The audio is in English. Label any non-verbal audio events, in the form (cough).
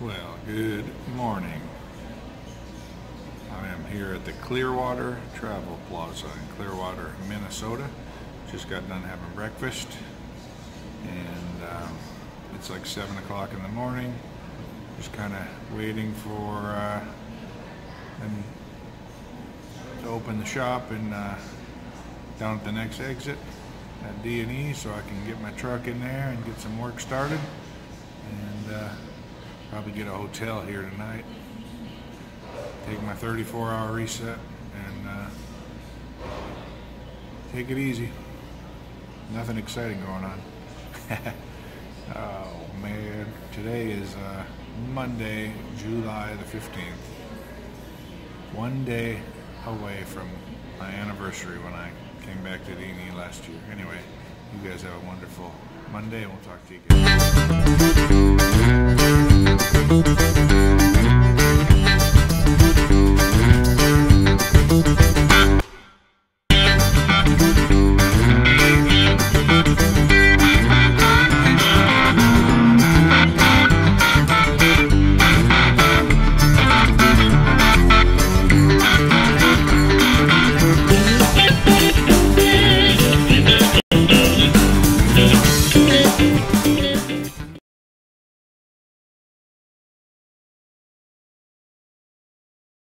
Well, good morning. I am here at the Clearwater Travel Plaza in Clearwater, Minnesota. Just got done having breakfast and um, it's like 7 o'clock in the morning. Just kind of waiting for uh, them to open the shop and uh, down at the next exit at D&E so I can get my truck in there and get some work started and uh, probably get a hotel here tonight. Take my 34 hour reset and uh, take it easy. Nothing exciting going on. (laughs) oh man, today is uh, Monday, July the 15th. One day away from my anniversary when I came back to D&E last year. Anyway, you guys have a wonderful Monday and we'll talk to you again.